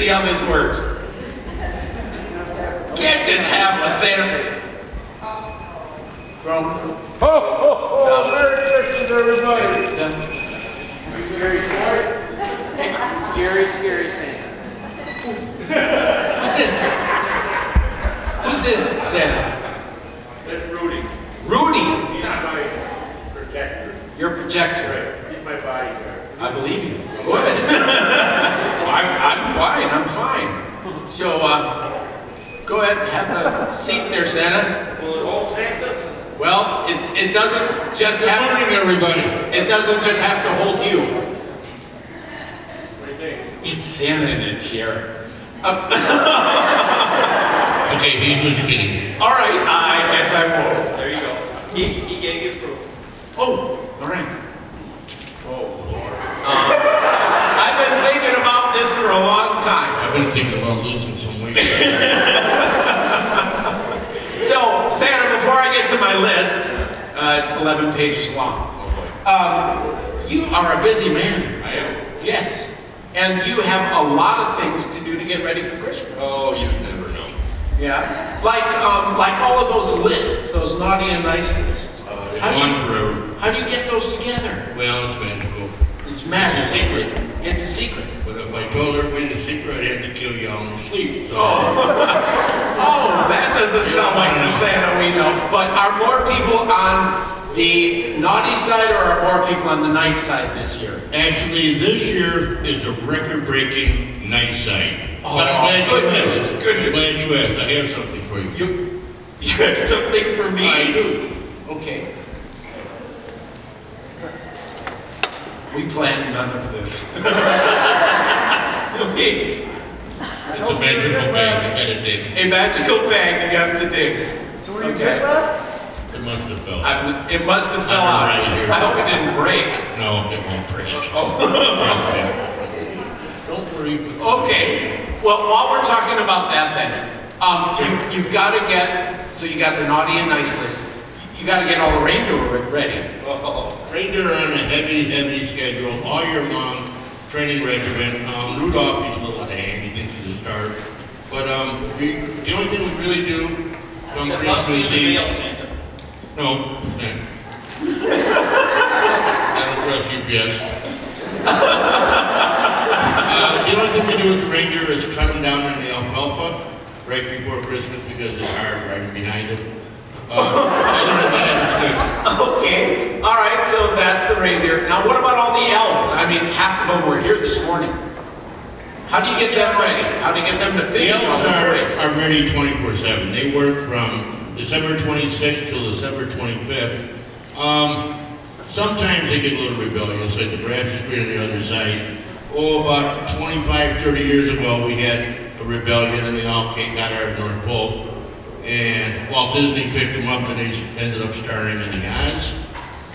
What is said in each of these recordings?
see how this works. Can't just have a Santa. From Ho, ho, ho, Merry Christmas, everybody. Scary, scary. Scary, scary Santa. Who's this? Who's this, Santa? That's Rudy. Rudy, He's my protector. your projector. He's my bodyguard. I believe you. Good. I'm, I'm fine, I'm fine. So, uh, go ahead, have the seat there, Santa. Will it hold Santa? Well, it, it doesn't just have. morning, everybody. It doesn't just have to hold you. What do you think? It's Santa in a chair. Uh, Okay, he was kidding. all right, I guess I will. There you go. He, he gave you proof. Oh, all right. Oh, Lord. I've been thinking about this for a long time. I've been thinking about losing some weight. So, Santa, before I get to my list, uh, it's 11 pages long. Um, you are a busy man. I am. Yes. And you have a lot of things to do to get ready for Christmas. Oh, you never know. Yeah. Like, um, like all of those lists, those naughty and nice lists. Uh, How do you- forever. How do you get those together? Well, it's magical. It's magical. It's a magic. secret. It's a secret. But if I told everybody the secret, I'd have to kill you all in your sleep. So. Oh. oh, that doesn't sound like the Santa we know. But are more people on the naughty side or are more people on the nice side this year? Actually, this year is a record-breaking nice side. Oh, but I'm oh, glad good you asked. good I'm glad you asked. I have something for you. You, you have something for me? I do. Okay. We planned none of this. Okay. It's a magical bag. You gotta dig. A magical bag you have to dig. So were you Okay. good last? It must have fell. I'm- It must have fell I'm out. right here. I hope it didn't break. No, it won't break. Oh. Don't worry. Okay, well, while we're talking about that then, um, you, you've got to get, so you got the naughty and nice list. You got to get all the reindeer re- ready. Oh, Reindeer on a heavy, heavy schedule all year long, training regimen. Um, Rudolph is a little out of hand, he thinks he's a star. But, um, we, the only thing we really do come That must be Christmas Eve. No, man. I don't trust UPS. Uh, the only thing we do with the reindeer is cut them down in the alfalfa right before Christmas because it's hard riding behind them. Uh, other than that, it's good. Okay, all right, so that's the reindeer. Now, what about all the elves? I mean, half of them were here this morning. How do you get them ready? How do you get them to The finish the elves toys? are, are ready 24/7. They work from December 26th till December 25th. Um, sometimes they get a little rebellious, like the Bradford Street on the other side. Oh, about 25, 30 years ago, we had a rebellion and they all came, got out of North Pole. And Walt Disney picked them up and he ended up starring in the Oz.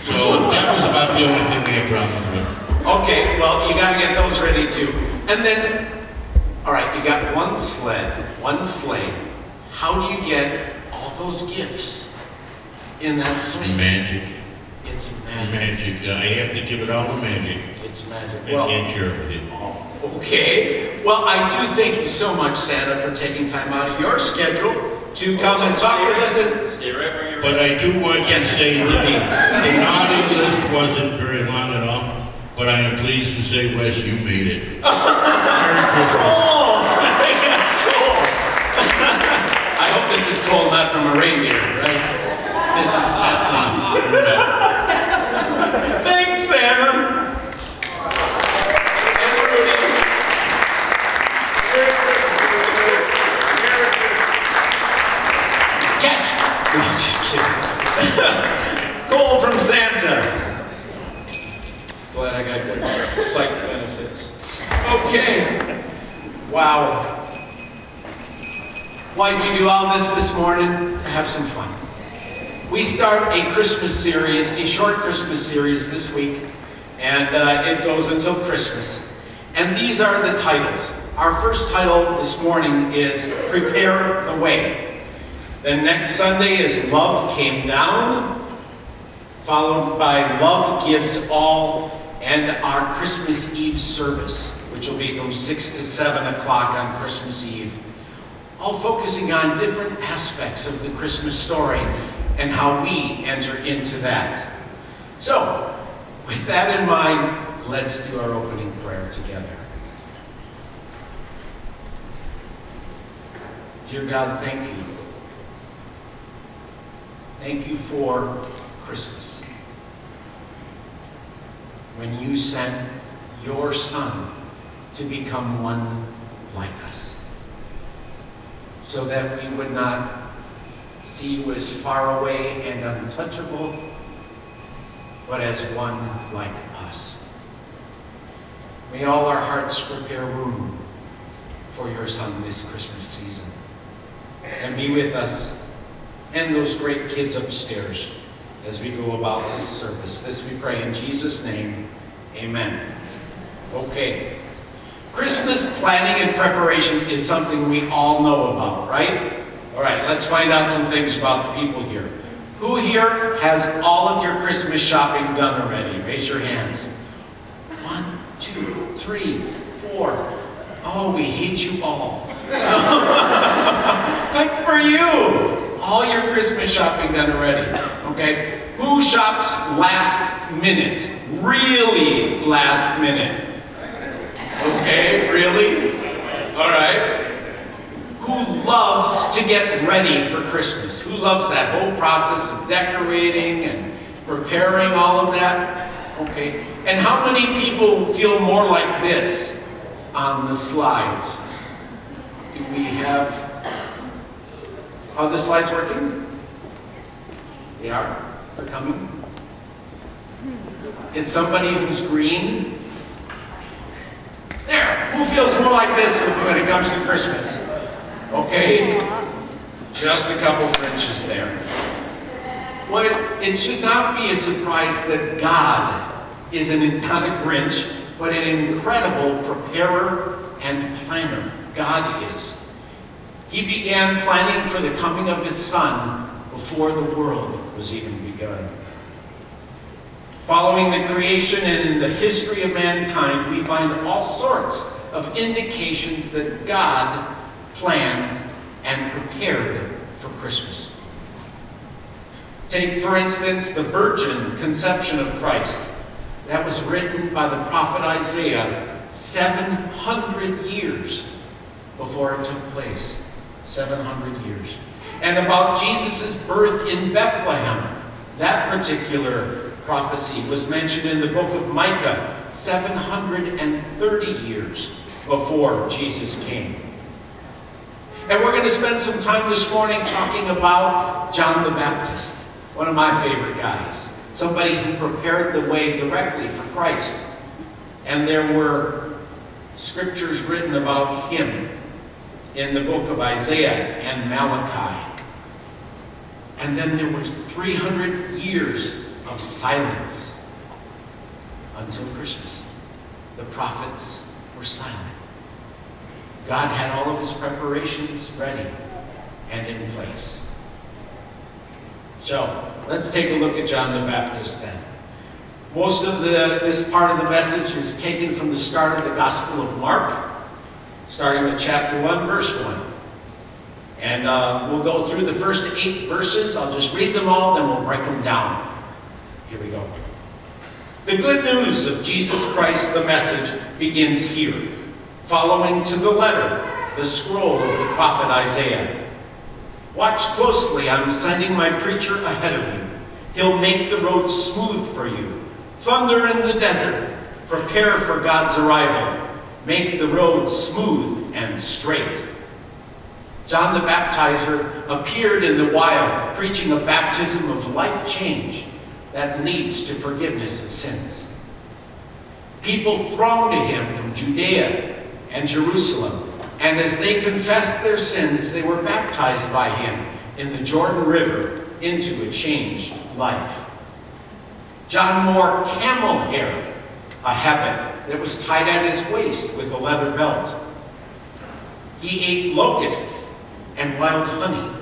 So that was about the only thing we had problems with. Okay, well, you got to get those ready too. And then, all right, you got one sled, one sleigh. How do you get all those gifts in that sleigh? Magic, It's magic. magic. Uh, I have to give it all to magic. It's magic. I Well, can't share it with you. Okay. Well, I do thank you so much, Santa, for taking time out of your schedule to come and talk with us. And Stay right where you're. But I do want to Yes. say that the naughty list wasn't very long at all, but I am pleased to say, Wes, you made it. Merry Christmas. oh, cool. I hope this is cold, not from a reindeer, right? This is Thanks, Santa. And Rudy. Catch. Just kidding. Goal from Santa. Glad I got good psych benefits. Okay. Wow. Why'd we do all this this morning? To have some fun. We start a Christmas series, a short Christmas series this week, and uh, it goes until Christmas. And these are the titles. Our first title this morning is Prepare the Way. Then next Sunday is Love Came Down, followed by Love Gives All, and our Christmas Eve service which will be from 6 to 7 o'clock on Christmas Eve. All focusing on different aspects of the Christmas story and how we enter into that. So, with that in mind, let's do our opening prayer together. Dear God, thank you. Thank you for Christmas. When you sent your Son to become one like us, so that we would not see you as far away and untouchable, but as one like us. May all our hearts prepare room for your Son this Christmas season. And be with us and those great kids upstairs as we go about this service. This we pray in Jesus' name. Amen. Okay. Christmas planning and preparation is something we all know about, right? All right, let's find out some things about the people here. Who here has all of your Christmas shopping done already? Raise your hands. One, two, three, four. Oh, we hate you all. Good for you. All your Christmas shopping done already. Okay. Who shops last minute? Really last minute? Okay, really? All right. Who loves to get ready for Christmas? Who loves that whole process of decorating and preparing all of that? Okay. And how many people feel more like this on the slides? Do we have, are the slides working? They are, they're coming. It's somebody who's green. There, who feels more like this when it comes to Christmas? Okay, just a couple Grinches there. Well, it, should not be a surprise that God is an, not Grinch, but an incredible preparer and planner. God is. He began planning for the coming of his son before the world was even begun. Following the creation and in the history of mankind, we find all sorts of indications that God planned and prepared for Christmas. Take, for instance, the virgin conception of Christ. That was written by the prophet Isaiah 700 years before it took place. 700 years. And about Jesus' birth in Bethlehem, that particular prophecy was mentioned in the book of Micah 730 years before Jesus came. And we're going to spend some time this morning talking about John the Baptist, one of my favorite guys, somebody who prepared the way directly for Christ. And there were scriptures written about him in the book of Isaiah and Malachi. And then there was 300 years of silence until Christmas. The prophets were silent. God had all of his preparations ready and in place. So, let's take a look at John the Baptist then. Most of the, this part of the message is taken from the start of the Gospel of Mark, starting with chapter 1, verse 1. And uh, we'll go through the first eight verses. I'll just read them all, then we'll break them down. Here we go. The good news of Jesus Christ, the message, begins here, following to the letter, the scroll of the prophet Isaiah. Watch closely, I'm sending my preacher ahead of you. He'll make the road smooth for you. Thunder in the desert, prepare for God's arrival. Make the road smooth and straight. John the Baptizer appeared in the wild, preaching a baptism of life change that leads to forgiveness of sins. People thronged to him from Judea and Jerusalem, and as they confessed their sins, they were baptized by him in the Jordan River into a changed life. John wore camel hair, a habit that was tied at his waist with a leather belt. He ate locusts and wild honey.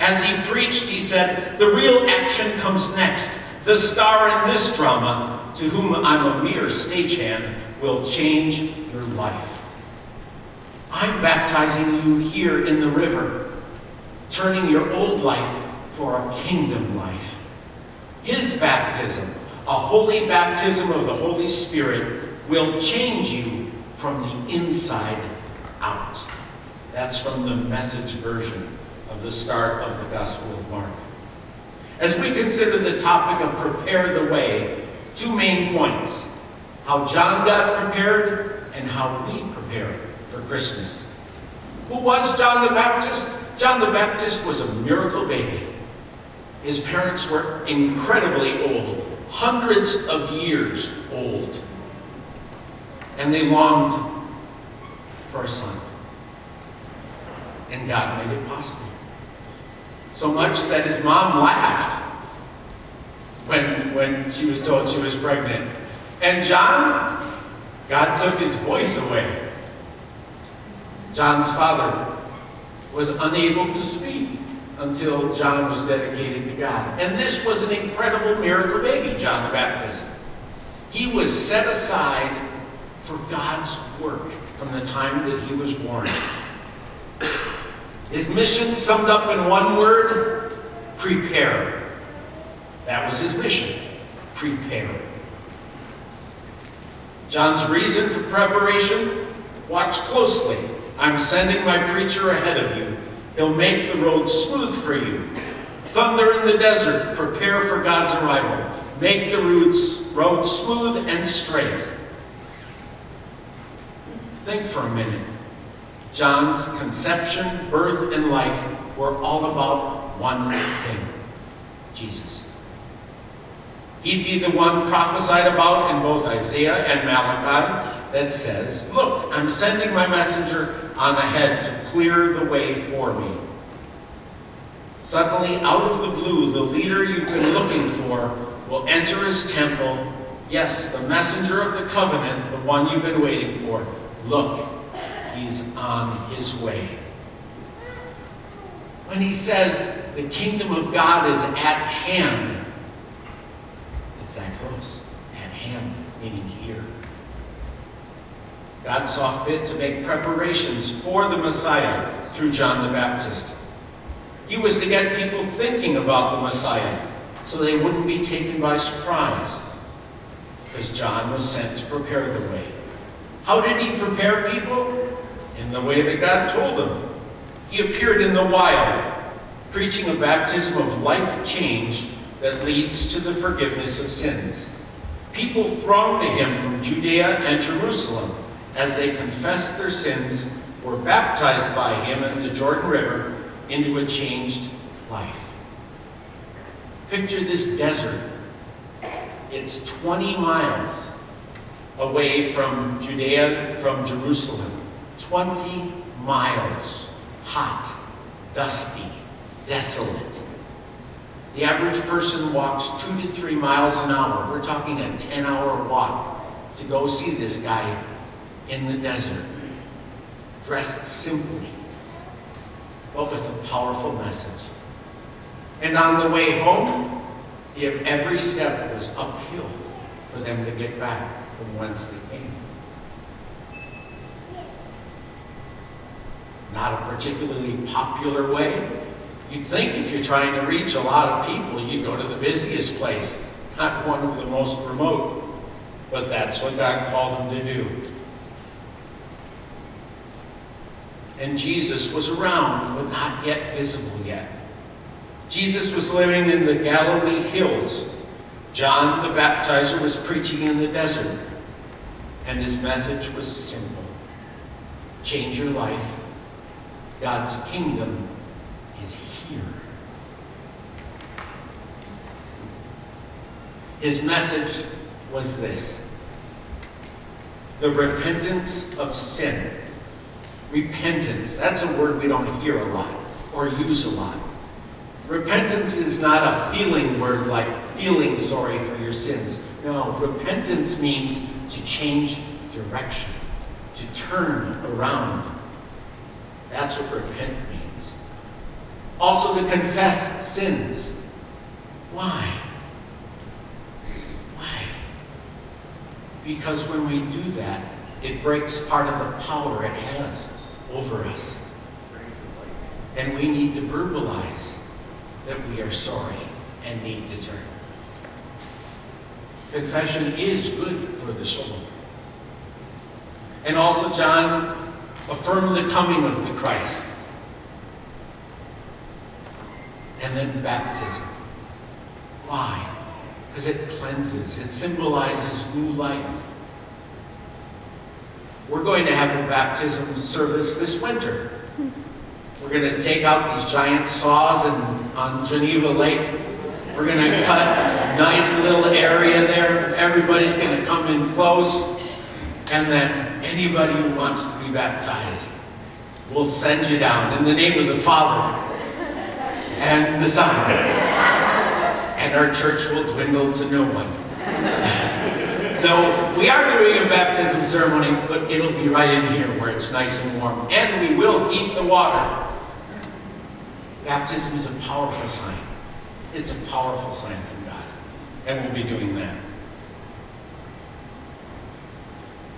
As he preached, he said, the real action comes next. The star in this drama to whom I'm a mere stagehand, will change your life. I'm baptizing you here in the river, turning your old life for a kingdom life. His baptism, a holy baptism of the Holy Spirit, will change you from the inside out. That's from the message version of the start of the Gospel of Mark. As we consider the topic of prepare the way, two main points. How John got prepared and how we prepare for Christmas. Who was John the Baptist? John the Baptist was a miracle baby. His parents were incredibly old, hundreds of years old. And they longed for a son. And God made it possible. So much that his mom laughed when, when she was told she was pregnant. And John, God took his voice away. John's father was unable to speak until John was dedicated to God. And this was an incredible miracle baby, John the Baptist. He was set aside for God's work from the time that he was born. His mission summed up in one word, prepare. That was his mission, prepare. John's reason for preparation, watch closely. I'm sending my preacher ahead of you. He'll make the road smooth for you. Thunder in the desert, prepare for God's arrival. Make the roads, road smooth and straight. Think for a minute. John's conception, birth, and life were all about one thing Jesus. He'd be the one prophesied about in both Isaiah and Malachi that says, Look, I'm sending my messenger on ahead to clear the way for me. Suddenly, out of the blue, the leader you've been looking for will enter his temple. Yes, the messenger of the covenant, the one you've been waiting for. Look, he's on his way. When he says the kingdom of God is at hand, it's that close. At hand, meaning here. God saw fit to make preparations for the Messiah through John the Baptist. He was to get people thinking about the Messiah so they wouldn't be taken by surprise, because John was sent to prepare the way. How did he prepare people? In the way that God told him. He appeared in the wild, preaching a baptism of life change that leads to the forgiveness of sins. People thronged to him from Judea and Jerusalem as they confessed their sins, were baptized by him in the Jordan River into a changed life. Picture this desert. It's 20 miles away from Judea, from Jerusalem. 20 miles. Hot, dusty, desolate. The average person walks two to three miles an hour. We're talking a 10 hour walk to go see this guy in the desert, dressed simply, but with a powerful message. And on the way home, if every step was uphill for them to get back from whence they came. Not a particularly popular way. You'd think if you're trying to reach a lot of people, you'd go to the busiest place, not one of the most remote. But that's what God called them to do. And Jesus was around, but not yet visible yet. Jesus was living in the Galilee hills. John the baptizer was preaching in the desert. And his message was simple. Change your life. God's kingdom is here. His message was this. The repentance of sin. Repentance, that's a word we don't hear a lot or use a lot. Repentance is not a feeling word like feeling sorry for your sins. No, repentance means to change direction, to turn around. That's what repent means. Also to confess sins. Why? Why? Because when we do that, it breaks part of the power it has over us. And we need to verbalize that we are sorry and need to turn. Confession is good for the soul. And also, John affirmed the coming of the Christ. And then baptism. Why? Because it cleanses, it symbolizes new life. We're going to have a baptism service this winter. We're going to take out these giant saws and, on Geneva Lake. We're going to cut a nice little area there. Everybody's going to come in close. And then anybody who wants to be baptized, we'll send you down in the name of the Father and the Son. And our church will dwindle to no one. Though we are doing a baptism ceremony, but it'll be right in here where it's nice and warm. And we will heat the water. Baptism is a powerful sign. It's a powerful sign from God. And we'll be doing that.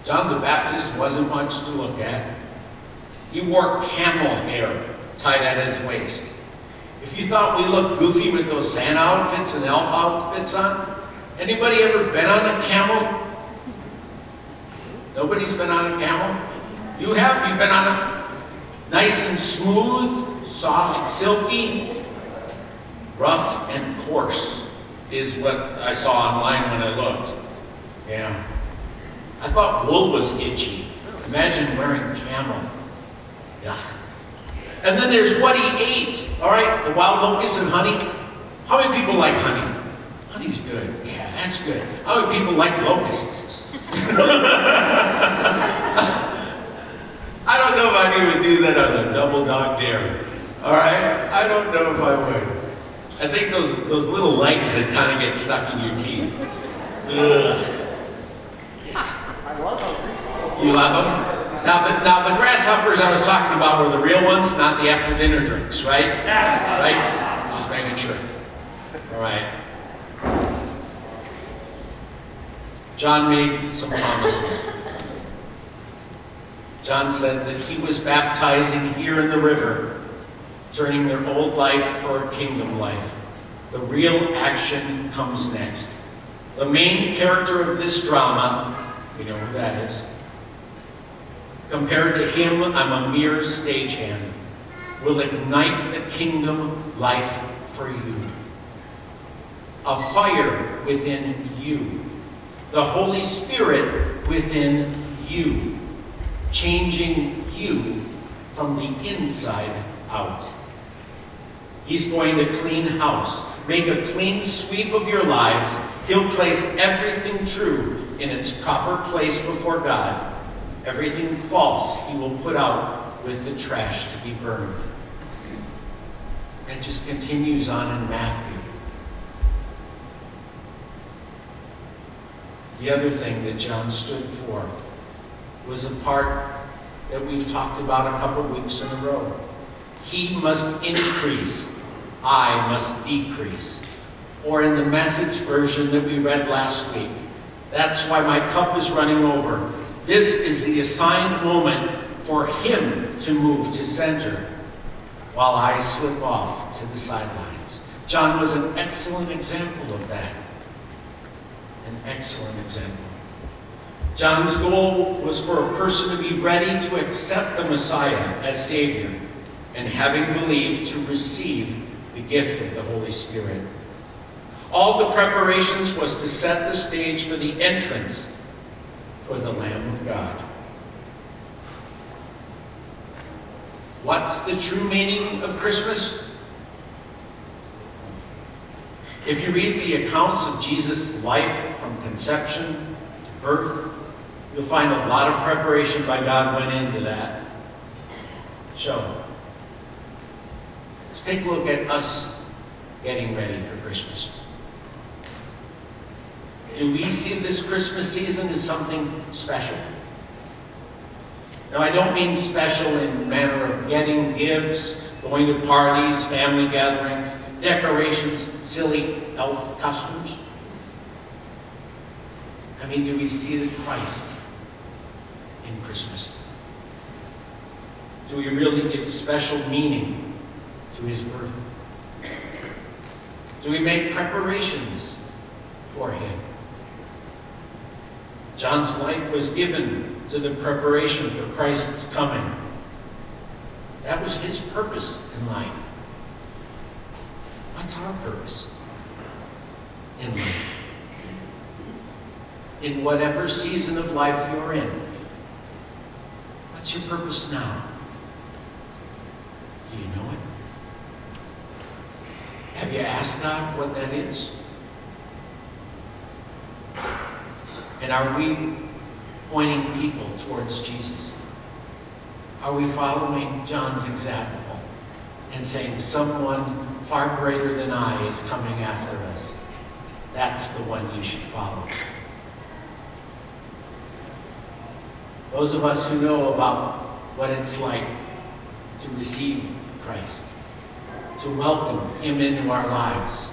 John the Baptist wasn't much to look at. He wore camel hair tied at his waist. If you thought we looked goofy with those Santa outfits and elf outfits on, anybody ever been on a camel? Nobody's been on a camel? You have? You've been on a nice and smooth, soft, silky, rough and coarse is what I saw online when I looked. Yeah. I thought wool was itchy. Imagine wearing camel. Yeah. And then there's what he ate. All right, the wild locust and honey. How many people like honey? Yeah, that's good. How many people like locusts? I don't know if I would even do that on a double dog dare. All right? I don't know if I would. I think those, those little legs that kind of get stuck in your teeth. Ugh. I love them. You love them? Now the, now the grasshoppers I was talking about were the real ones, not the after dinner drinks, right? Right? Just making sure. All right. John made some promises. John said that he was baptizing here in the river, turning their old life for a kingdom life. The real action comes next. The main character of this drama, we know who that is, Compared to him, I'm a mere stagehand. Will ignite the kingdom life for you. A fire within you. The Holy Spirit within you. Changing you from the inside out. He's going to clean house. Make a clean sweep of your lives. He'll place everything true in its proper place before God Everything false he will put out with the trash to be burned. That just continues on in Matthew. The other thing that John stood for was a part that we've talked about a couple weeks in a row. He must increase, I must decrease. Or in the message version that we read last week, that's why my cup is running over. This is the assigned moment for him to move to center while I slip off to the sidelines. John was an excellent example of that. An excellent example. John's goal was for a person to be ready to accept the Messiah as Savior and having believed to receive the gift of the Holy Spirit. All the preparations was to set the stage for the entrance for the Lamb of God. What's the true meaning of Christmas? If you read the accounts of Jesus' life conception birth, you'll find a lot of preparation by God went into that. So, let's take a look at us getting ready for Christmas. Do we see this Christmas season as something special? Now, I don't mean special in manner of getting gifts, going to parties, family gatherings, decorations, silly elf costumes. I mean, do we see the Christ in Christmas? Do we really give special meaning to his birth? Do we make preparations for him? John's life was given to the preparation for Christ's coming. That was his purpose in life. What's our purpose in life? In whatever season of life you're in, what's your purpose now? Do you know it? Have you asked God what that is? And are we pointing people towards Jesus? Are we following John's example and saying, someone far greater than I is coming after us? That's the one you should follow. Those of us who know about what it's like to receive Christ, to welcome Him into our lives,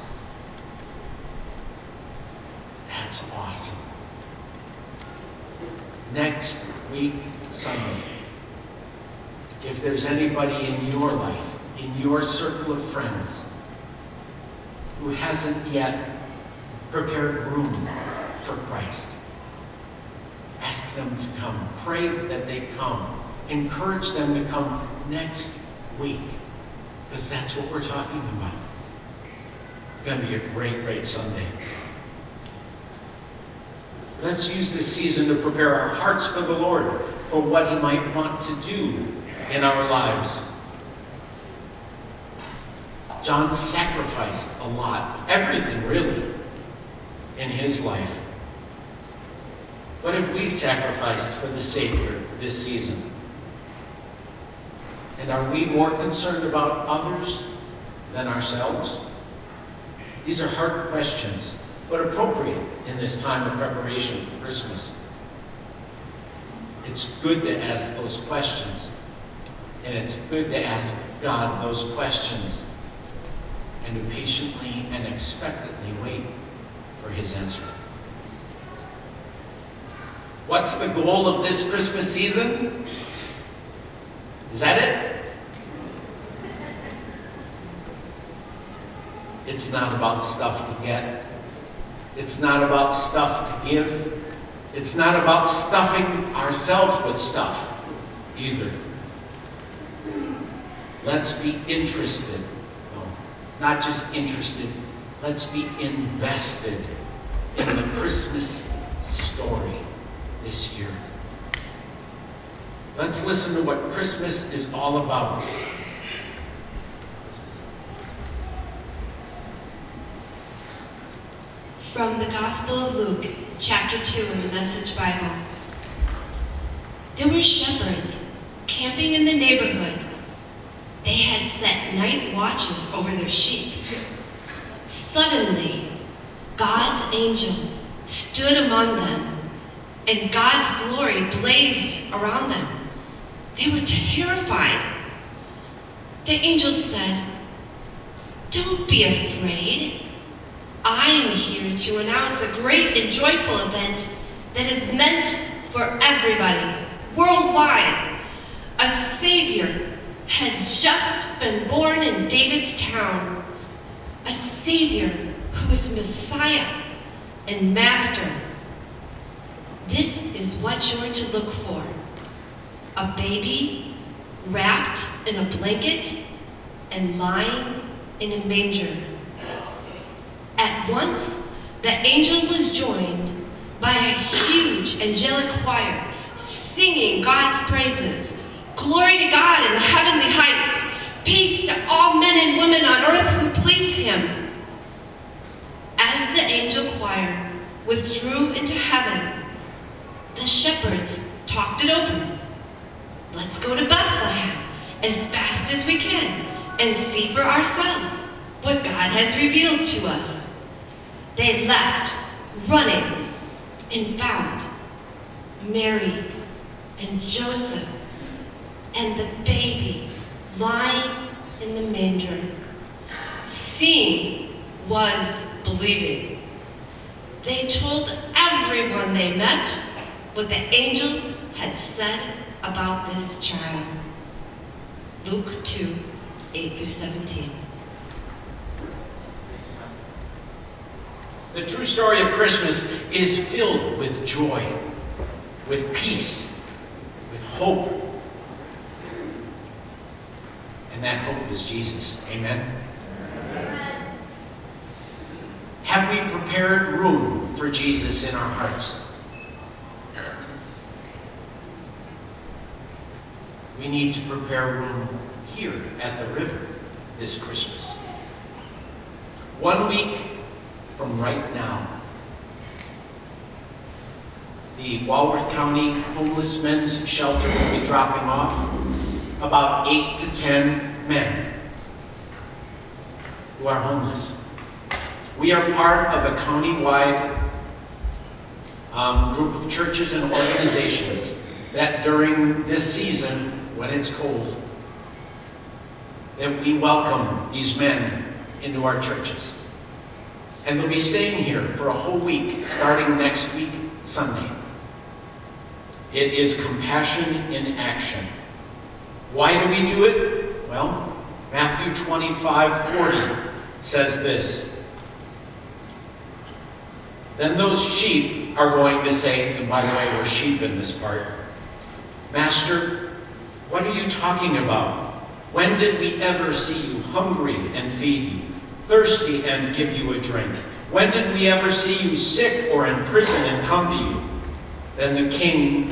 that's awesome. Next week, Sunday, if there's anybody in your life, in your circle of friends, who hasn't yet prepared room for Christ, ask them to come. Pray that they come. Encourage them to come next week, because that's what we're talking about. It's going to be a great, great Sunday. Let's use this season to prepare our hearts for the Lord, for what He might want to do in our lives. John sacrificed a lot, everything really, in his life. What have we sacrificed for the Savior this season? And are we more concerned about others than ourselves? These are hard questions, but appropriate in this time of preparation for Christmas. It's good to ask those questions, and it's good to ask God those questions and to patiently and expectantly wait for his answer. What's the goal of this Christmas season? Is that it? It's not about stuff to get. It's not about stuff to give. It's not about stuffing ourselves with stuff either. Let's be interested. No, not just interested. Let's be invested in the Christmas story this year. Let's listen to what Christmas is all about. From the Gospel of Luke, chapter 2 in the Message Bible. There were shepherds camping in the neighborhood. They had set night watches over their sheep. Suddenly, God's angel stood among them, and God's glory blazed around them. They were terrified. The angel said, Don't be afraid. I am here to announce a great and joyful event that is meant for everybody, worldwide. A Savior has just been born in David's town. A Savior who is Messiah and Master. What you're to look for. A baby wrapped in a blanket and lying in a manger. At once, the angel was joined by a huge angelic choir singing God's praises. Glory to God in the heavenly heights, peace to all men and women on earth who please him. As the angel choir withdrew into heaven, the shepherds talked it over. Let's go to Bethlehem as fast as we can and see for ourselves what God has revealed to us. They left running and found Mary and Joseph and the baby lying in the manger. Seeing was believing. They told everyone they met what the angels had said about this child. Luke 2 8 through 17. The true story of Christmas is filled with joy, with peace, with hope. And that hope is Jesus. Amen? Have we prepared room for Jesus in our hearts? We need to prepare room here at the river this Christmas. One week from right now, the Walworth County Homeless Men's Shelter will be dropping off about eight to 10 men who are homeless. We are part of a county-wide um, group of churches and organizations that during this season, when it's cold, that we welcome these men into our churches. And they'll be staying here for a whole week, starting next week, Sunday. It is compassion in action. Why do we do it? Well, Matthew 25, 40 says this. Then those sheep are going to say, and by the way, we're sheep in this part, Master, what are you talking about? When did we ever see you hungry and feed you, thirsty and give you a drink? When did we ever see you sick or in prison and come to you? Then the king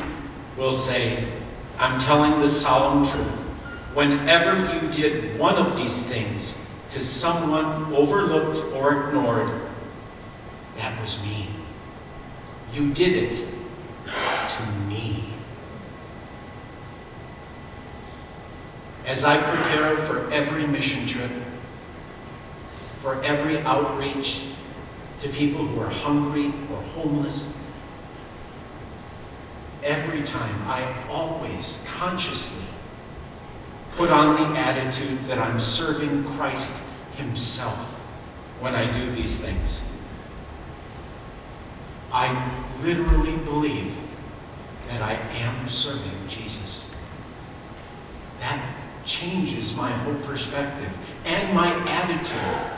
will say, I'm telling the solemn truth. Whenever you did one of these things to someone overlooked or ignored, that was me. You did it to me. As I prepare for every mission trip, for every outreach to people who are hungry or homeless, every time I always consciously put on the attitude that I'm serving Christ himself when I do these things. I literally believe that I am serving Jesus. That changes my whole perspective and my attitude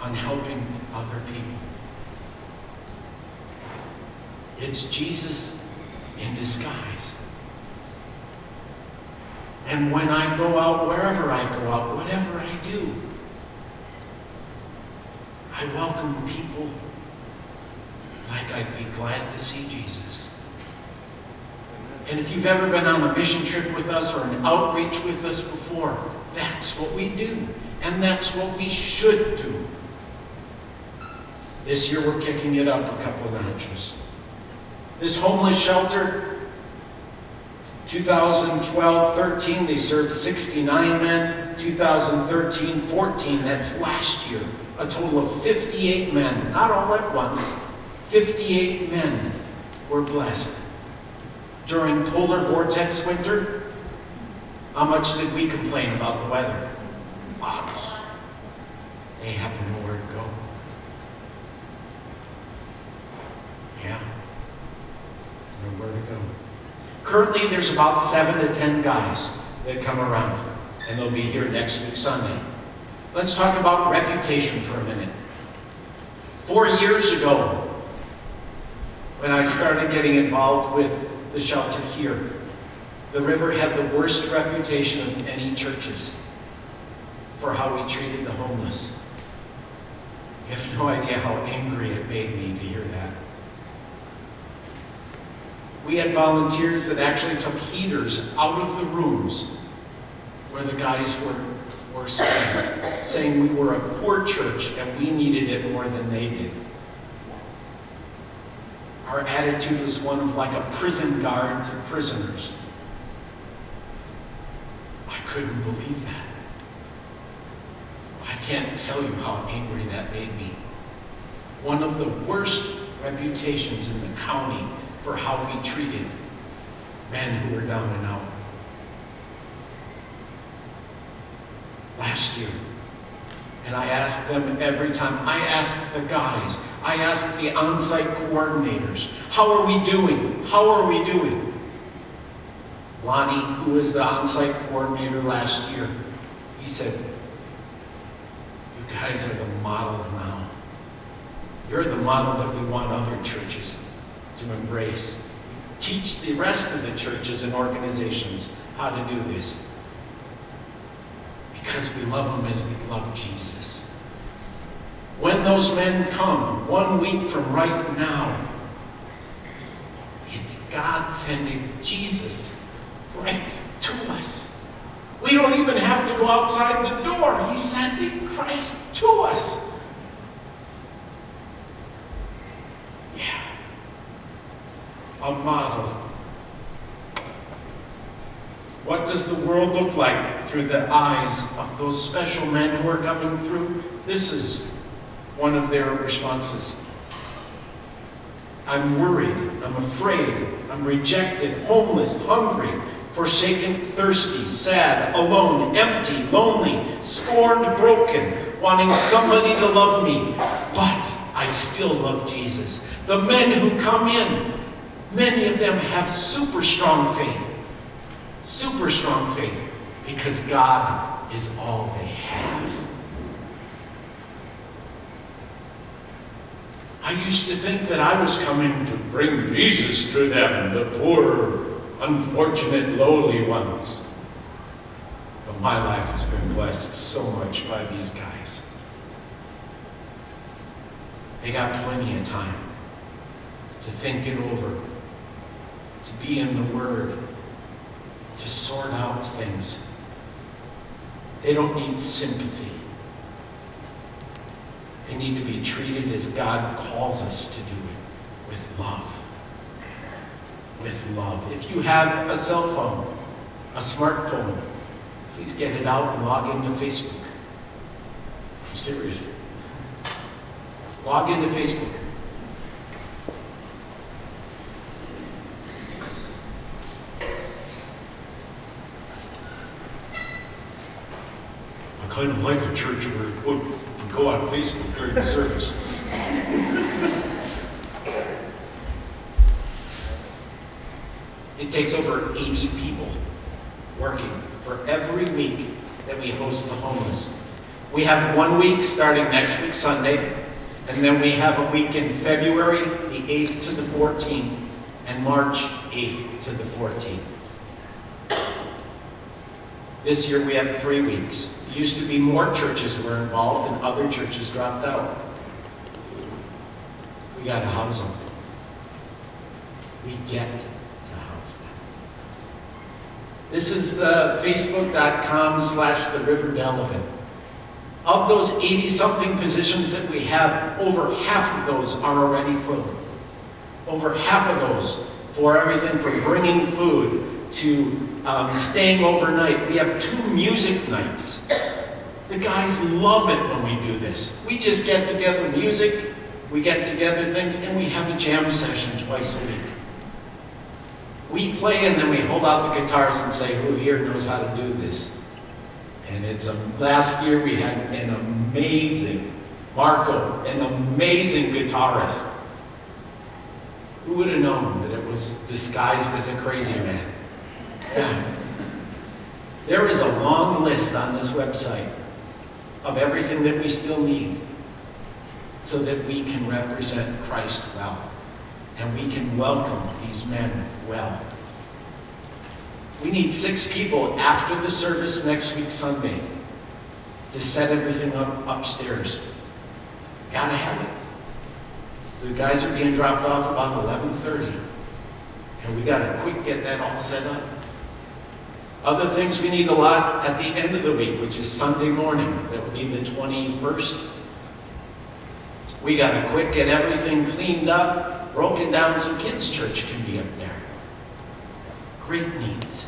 on helping other people. It's Jesus in disguise. And when I go out, wherever I go out, whatever I do, I welcome people like I'd be glad to see Jesus. And if you've ever been on a mission trip with us or an outreach with us before, that's what we do. And that's what we should do. This year we're kicking it up a couple of notches. This homeless shelter, 2012-13, they served 69 men. 2013-14, that's last year, a total of 58 men, not all at once, 58 men were blessed. During polar vortex winter, how much did we complain about the weather? Lots. They have nowhere to go. Yeah. Nowhere to go. Currently, there's about seven to ten guys that come around, and they'll be here next week Sunday. Let's talk about reputation for a minute. Four years ago, when I started getting involved with the shelter here, the river had the worst reputation of any churches for how we treated the homeless. You have no idea how angry it made me to hear that. We had volunteers that actually took heaters out of the rooms where the guys were, were staying, saying we were a poor church and we needed it more than they did. Our attitude was one of like a prison guard to prisoners. I couldn't believe that. I can't tell you how angry that made me. One of the worst reputations in the county for how we treated men who were down and out. Last year, and I asked them every time, I asked the guys, I asked the on-site coordinators, how are we doing? How are we doing? Lonnie, who was the on-site coordinator last year, he said, you guys are the model now. You're the model that we want other churches to embrace. Teach the rest of the churches and organizations how to do this. Because we love them as we love Jesus. When those men come, one week from right now, it's God sending Jesus right to us. We don't even have to go outside the door. He's sending Christ to us. Yeah. A model. What does the world look like through the eyes of those special men who are coming through? This is one of their responses. I'm worried, I'm afraid, I'm rejected, homeless, hungry, forsaken, thirsty, sad, alone, empty, lonely, scorned, broken, wanting somebody to love me. But I still love Jesus. The men who come in, many of them have super strong faith. Super strong faith because God is all they have. I used to think that I was coming to bring Jesus to them, the poor, unfortunate, lowly ones. But my life has been blessed so much by these guys. They got plenty of time to think it over, to be in the Word, to sort out things. They don't need sympathy. They need to be treated as God calls us to do it, with love. With love. If you have a cell phone, a smartphone, please get it out and log into Facebook. I'm serious. Log into Facebook. I kind of like a church where we go on Facebook during the service. It takes over 80 people working for every week that we host the homeless. We have one week starting next week Sunday, and then we have a week in February, the 8th to the 14th, and March 8th to the 14th. This year we have three weeks. It used to be more churches were involved and other churches dropped out. We got to house them. We get to house them. This is the facebook.com slash the River Delavan. Of those 80-something positions that we have, over half of those are already filled. Over half of those for everything from bringing food to um, staying overnight. We have two music nights. The guys love it when we do this. We just get together music, we get together things, and we have a jam session twice a week. We play and then we hold out the guitars and say, who here knows how to do this? And it's a, last year we had an amazing, Marco, an amazing guitarist. Who would have known that it was disguised as a crazy man? There is a long list on this website of everything that we still need so that we can represent Christ well and we can welcome these men well. We need six people after the service next week Sunday to set everything up upstairs. Gotta have it. The guys are being dropped off about 11.30 and we gotta quick get that all set up. Other things we need a lot at the end of the week, which is Sunday morning. That would be the 21st. We got to quick get everything cleaned up, broken down so kids' church can be up there. Great needs.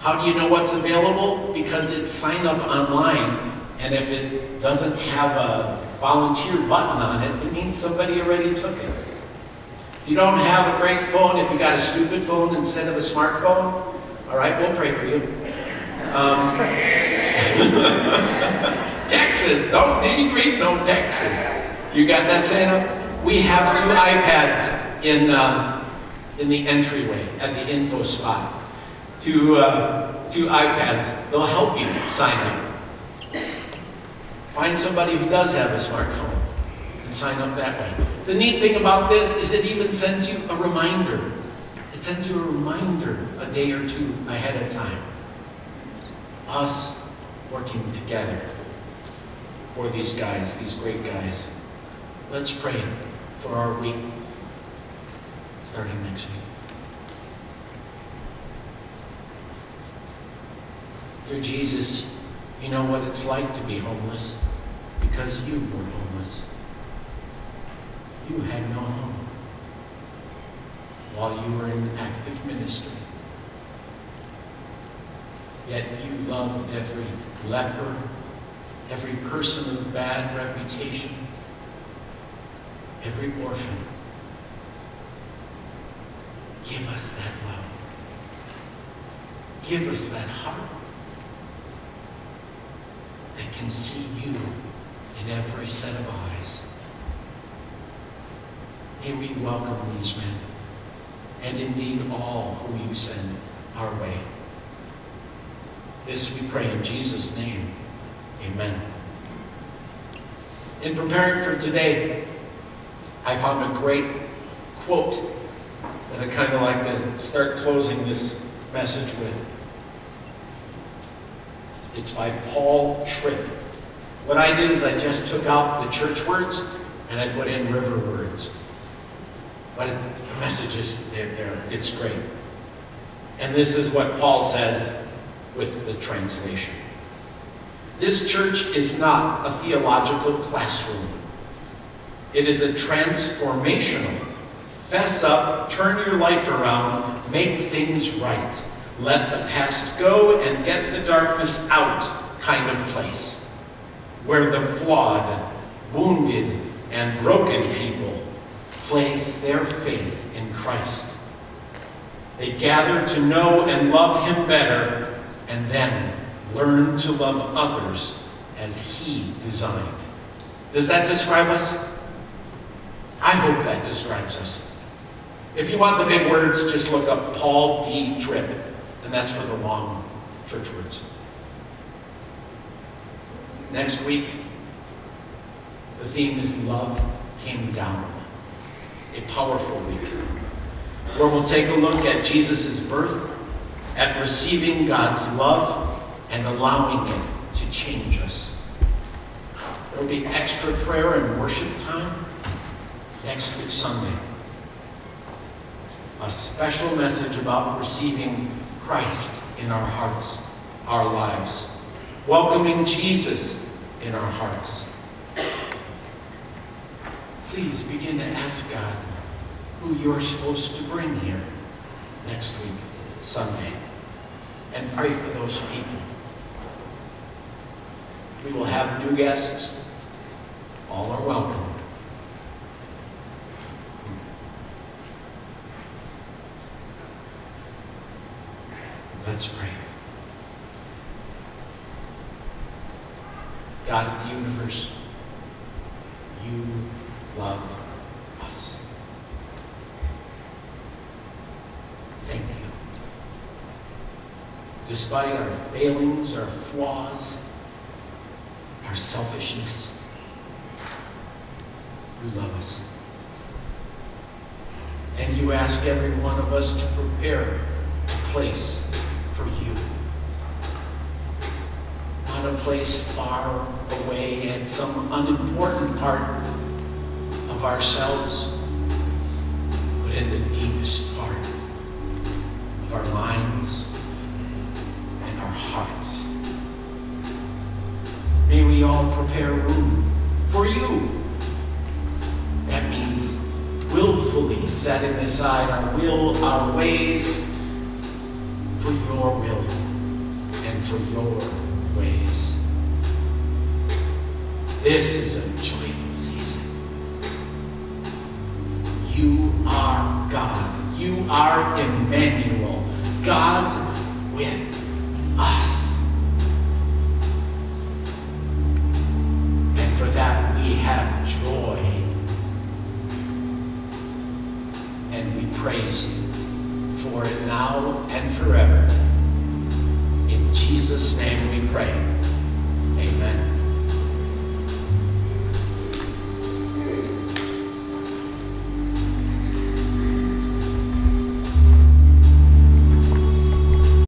How do you know what's available? Because it's signed up online, and if it doesn't have a volunteer button on it, it means somebody already took it. If you don't have a great phone, if you got a stupid phone instead of a smartphone, all right, we'll pray for you. Um, Texas, don't need read no Texas. You got that, Santa? We have two iPads in, um, in the entryway at the info spot. Two, uh, two iPads. They'll help you sign up. Find somebody who does have a smartphone and sign up that way. The neat thing about this is it even sends you a reminder. Sends you a reminder a day or two ahead of time. Us working together for these guys, these great guys. Let's pray for our week starting next week. Dear Jesus, you know what it's like to be homeless because you were homeless. You had no home while you were in active ministry. Yet you loved every leper, every person of bad reputation, every orphan. Give us that love. Give us that heart that can see you in every set of eyes. May we welcome these men, and indeed all who you send our way. This we pray in Jesus' name. Amen. In preparing for today, I found a great quote that I kind of like to start closing this message with. It's by Paul Tripp. What I did is I just took out the church words and I put in river words. But the message is there, there. It's great. And this is what Paul says with the translation. This church is not a theological classroom. It is a transformational, fess up, turn your life around, make things right, let the past go and get the darkness out kind of place. Where the flawed, wounded, and broken people place their faith in Christ. They gather to know and love Him better and then learn to love others as He designed. Does that describe us? I hope that describes us. If you want the big words, just look up Paul D. Tripp, and that's for the long church words. Next week, the theme is Love Came Down. A powerful week, where we'll take a look at Jesus' birth, at receiving God's love, and allowing it to change us. There will be extra prayer and worship time next week Sunday. A special message about receiving Christ in our hearts, our lives. Welcoming Jesus in our hearts. Please begin to ask God who you're supposed to bring here next week, Sunday, and pray for those people. We will have new guests. All are welcome. Let's pray. God of the universe, you love us. Thank you. Despite our failings, our flaws, our selfishness, you love us. And you ask every one of us to prepare a place for you. Not a place far away and some unimportant part of ourselves, but in the deepest part of our minds and our hearts. May we all prepare room for you. That means willfully setting aside our will, our ways, for your will and for your ways. This is a joyful season. You are God. You are Emmanuel, God with us.